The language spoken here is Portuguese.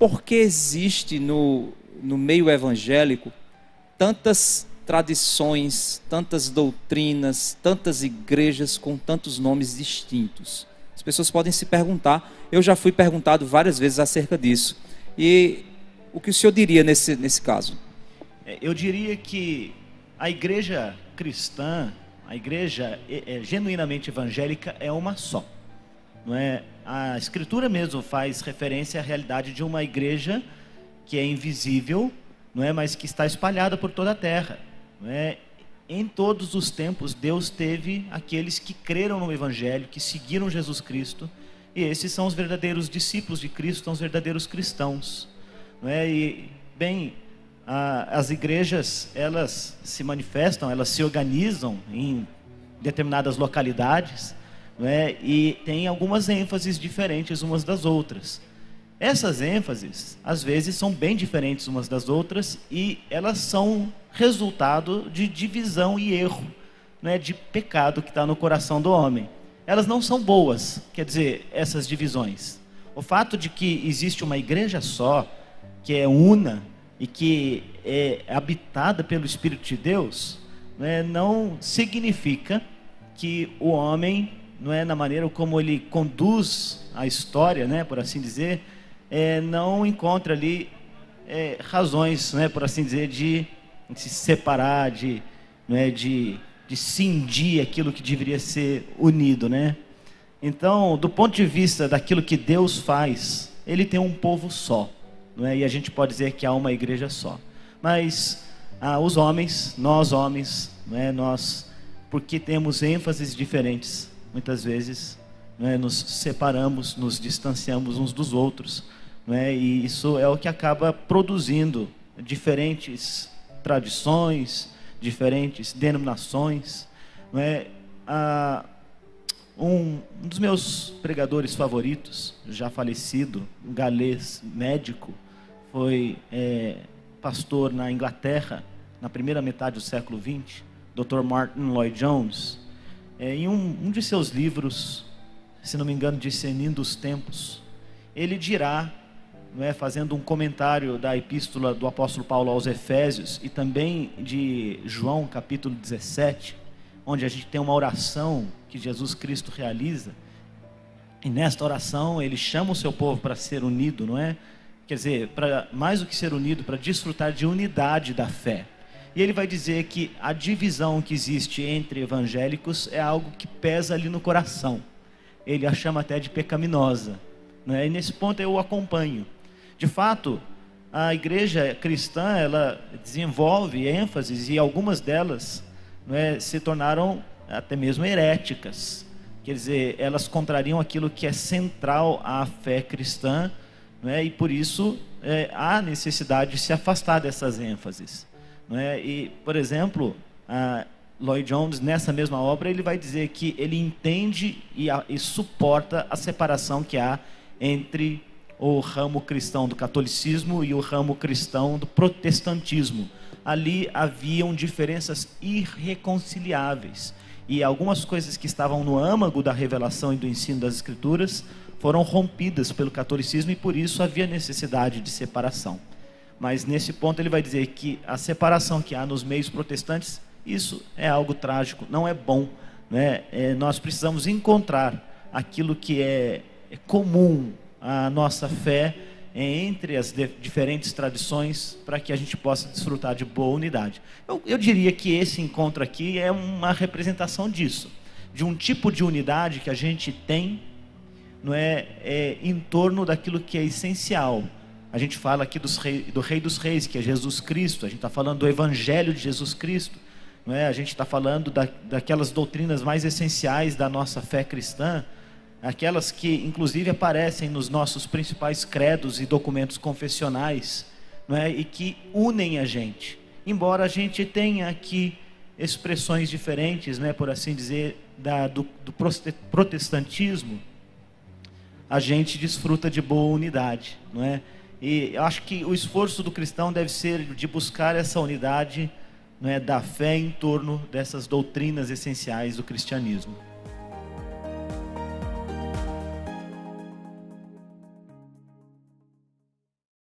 por que existe no, no meio evangélico tantas tradições, tantas doutrinas, tantas igrejas com tantos nomes distintos? As pessoas podem se perguntar, eu já fui perguntado várias vezes acerca disso. E o que o senhor diria nesse, nesse caso? É, eu diria que a igreja cristã, a igreja é, é, genuinamente evangélica é uma só. Não é? A escritura mesmo faz referência à realidade de uma igreja que é invisível, não é, mas que está espalhada por toda a terra. Não é? Em todos os tempos, Deus teve aqueles que creram no Evangelho, que seguiram Jesus Cristo, e esses são os verdadeiros discípulos de Cristo, são os verdadeiros cristãos. Não é? E, bem, a, as igrejas, elas se manifestam, elas se organizam em determinadas localidades, não é? e tem algumas ênfases diferentes umas das outras. Essas ênfases, às vezes, são bem diferentes umas das outras e elas são resultado de divisão e erro, não é? de pecado que está no coração do homem. Elas não são boas, quer dizer, essas divisões. O fato de que existe uma igreja só, que é una e que é habitada pelo Espírito de Deus, não, é, não significa que o homem, não é na maneira como ele conduz a história, né, por assim dizer, é, não encontra ali é, razões, né, por assim dizer, de, se separar, de, não é, de, de cindir aquilo que deveria ser unido, né? Então, do ponto de vista daquilo que Deus faz, Ele tem um povo só não é? e a gente pode dizer que há uma igreja só. Mas ah, os homens, nós homens, não é? nós, porque temos ênfases diferentes, muitas vezes não é? nos separamos, nos distanciamos uns dos outros, não é? e isso é o que acaba produzindo diferentes tradições, diferentes denominações. É? Ah, um, um, dos meus pregadores favoritos, já falecido, um galês médico, foi é, pastor na Inglaterra na primeira metade do século XX, Dr. Martin Lloyd Jones. É, em um, um de seus livros, se não me engano, Discernindo os Tempos, ele dirá, não é, fazendo um comentário da epístola do apóstolo Paulo aos Efésios e também de João, capítulo 17, onde a gente tem uma oração que Jesus Cristo realiza. E nesta oração ele chama o seu povo para ser unido, não é? quer dizer, para mais do que ser unido, para desfrutar de unidade da fé. E ele vai dizer que a divisão que existe entre evangélicos é algo que pesa ali no coração. Ele a chama até de pecaminosa. Né? E nesse ponto eu o acompanho. De fato, a igreja cristã ela desenvolve ênfases e algumas delas é, se tornaram até mesmo heréticas. Quer dizer, elas contrariam aquilo que é central à fé cristã é? e por isso é, há necessidade de se afastar dessas ênfases. É? E, por exemplo, Lloyd Jones, nessa mesma obra, ele vai dizer que ele entende e, a, e suporta a separação que há entre o ramo cristão do catolicismo e o ramo cristão do protestantismo. Ali haviam diferenças irreconciliáveis. E algumas coisas que estavam no âmago da revelação e do ensino das Escrituras foram rompidas pelo catolicismo e por isso havia necessidade de separação. Mas nesse ponto ele vai dizer que a separação que há nos meios protestantes, isso é algo trágico, não é bom. Né? É, nós precisamos encontrar aquilo que é, é comum à nossa fé entre as diferentes tradições para que a gente possa desfrutar de boa unidade. Eu, eu diria que esse encontro aqui é uma representação disso, de um tipo de unidade que a gente tem não é, é em torno daquilo que é essencial. A gente fala aqui rei, do Rei dos Reis, que é Jesus Cristo. A gente está falando do Evangelho de Jesus Cristo. Não é? A gente está falando da, daquelas doutrinas mais essenciais da nossa fé cristã, aquelas que inclusive aparecem nos nossos principais credos e documentos confessionais, não é? E que unem a gente. Embora a gente tenha aqui expressões diferentes, né, por assim dizer, da, do, do protestantismo, a gente desfruta de boa unidade, não é? E eu acho que o esforço do cristão deve ser de buscar essa unidade, não é, da fé em torno dessas doutrinas essenciais do cristianismo.